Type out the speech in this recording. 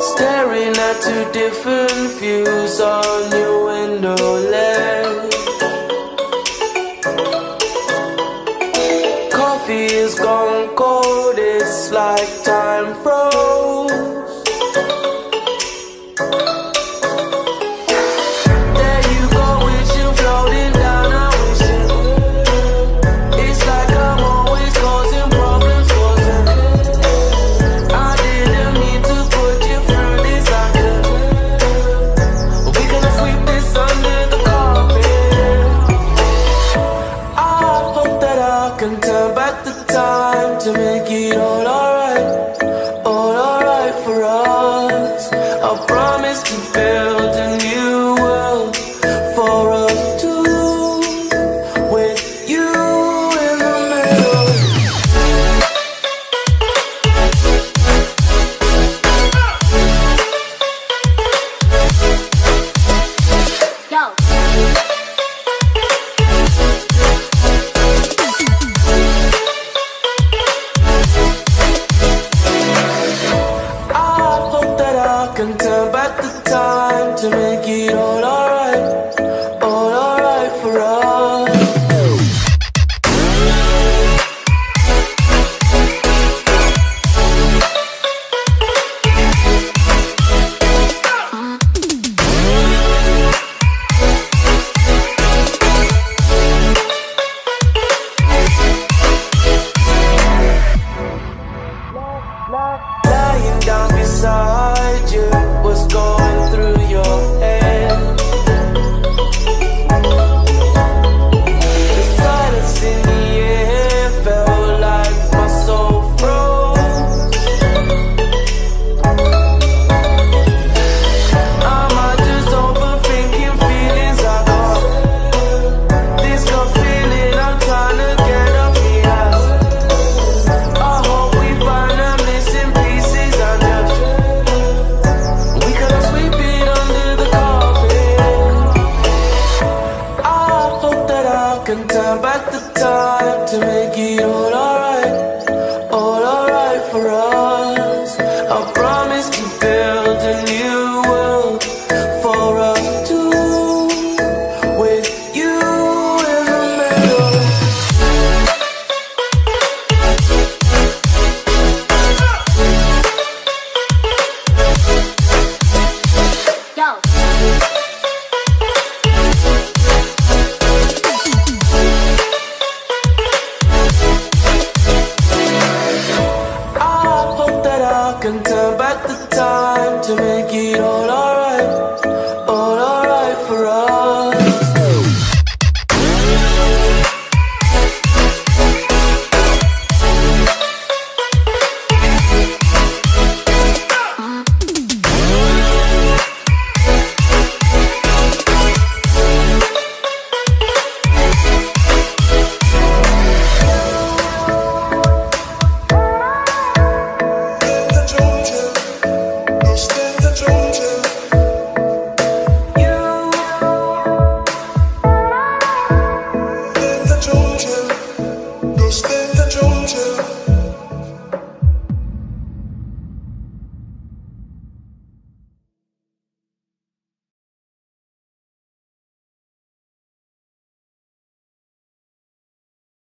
Staring at two different views on your window ledge. to make it all alright, all alright for us. I promise to. can turn back the time to make it all up. the time to make it all alright, all alright for us. take it all off.